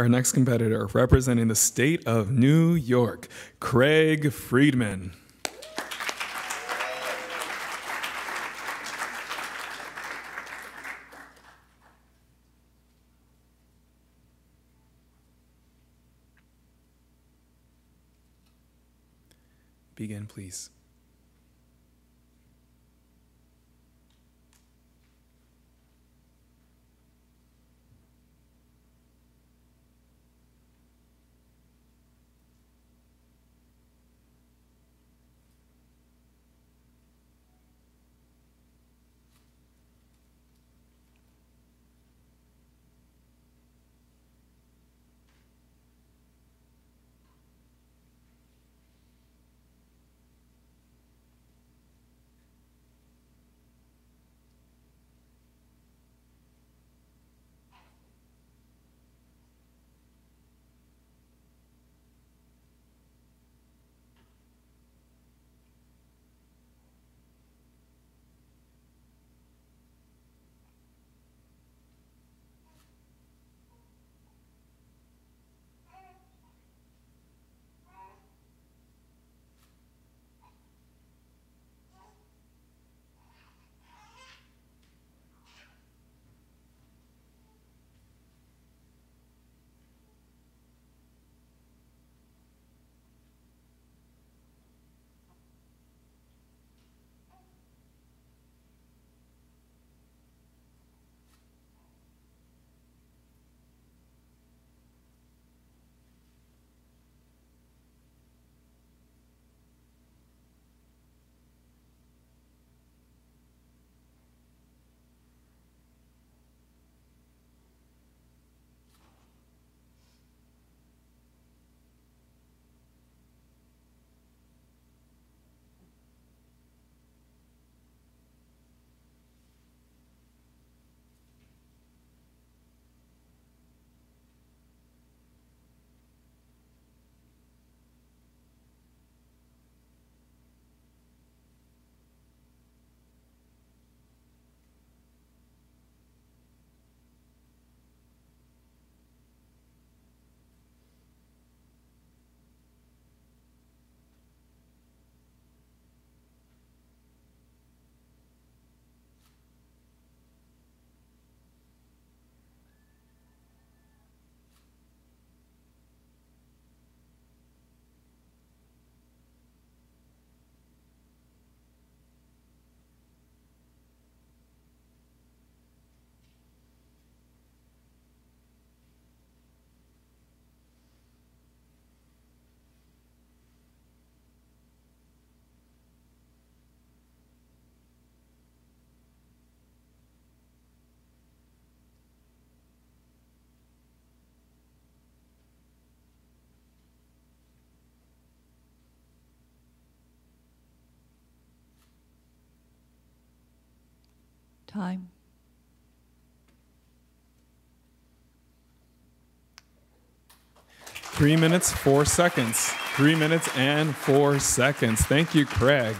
our next competitor representing the state of New York, Craig Friedman. Begin, please. Time. Three minutes, four seconds. Three minutes and four seconds. Thank you, Craig.